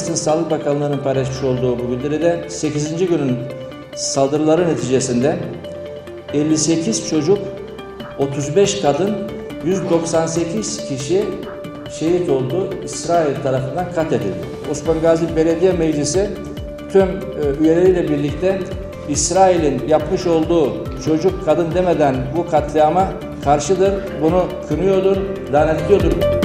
Filistin Sağlık Bakanlığı'nın paylaşmış olduğu bu bildiride 8. günün saldırıları neticesinde 58 çocuk, 35 kadın, 198 kişi şehit oldu. İsrail tarafından katledildi. Osman Gazi Belediye Meclisi tüm e, üyeleriyle birlikte İsrail'in yapmış olduğu çocuk kadın demeden bu katliama karşıdır. Bunu kınıyordur, lanetliyordur.